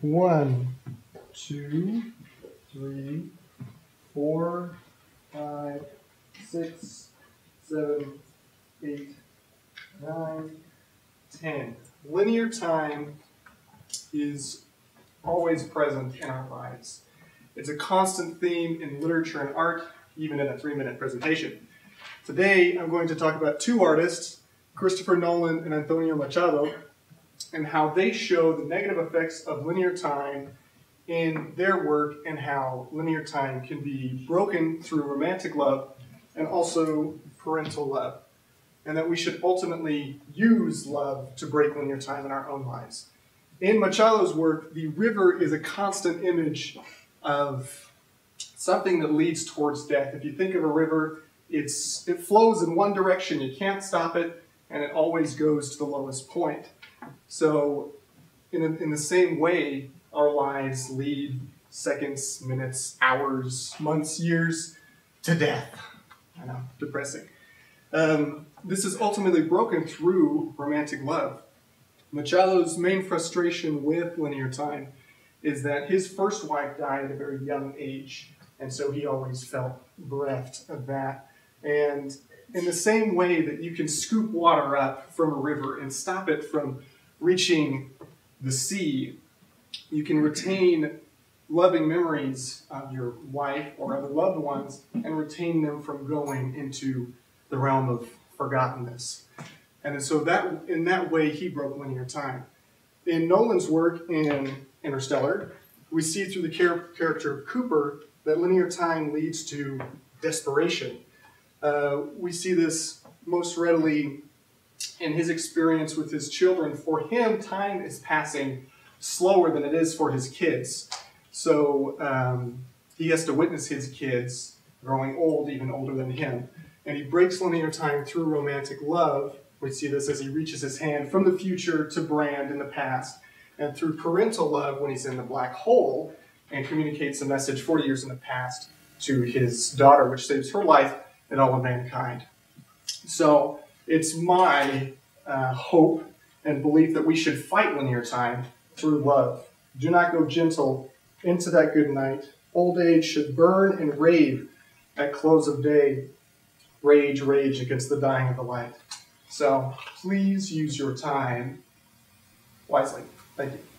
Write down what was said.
One, two, three, four, five, six, seven, eight, nine, ten. Linear time is always present in our lives. It's a constant theme in literature and art, even in a three minute presentation. Today, I'm going to talk about two artists, Christopher Nolan and Antonio Machado, and how they show the negative effects of linear time in their work and how linear time can be broken through romantic love and also parental love. And that we should ultimately use love to break linear time in our own lives. In Machado's work, the river is a constant image of something that leads towards death. If you think of a river, it's, it flows in one direction, you can't stop it, and it always goes to the lowest point. So, in, a, in the same way, our lives lead seconds, minutes, hours, months, years to death. I know, depressing. Um, this is ultimately broken through romantic love. Machado's main frustration with linear time is that his first wife died at a very young age, and so he always felt bereft of that. And in the same way that you can scoop water up from a river and stop it from reaching the sea, you can retain loving memories of your wife or other loved ones and retain them from going into the realm of forgottenness. And so that in that way he broke linear time. In Nolan's work in Interstellar, we see through the char- character of Cooper that linear time leads to desperation. Uh, we see this most readily in his experience with his children, for him, time is passing slower than it is for his kids. So um, he has to witness his kids growing old, even older than him. And he breaks linear time through romantic love. We see this as he reaches his hand from the future to Brand in the past, and through parental love when he's in the black hole and communicates a message 40 years in the past to his daughter, which saves her life and all of mankind. So it's my uh, hope and belief that we should fight linear time through love. Do not go gentle into that good night. Old age should burn and rave at close of day. Rage, rage against the dying of the light. So please use your time wisely. Thank you.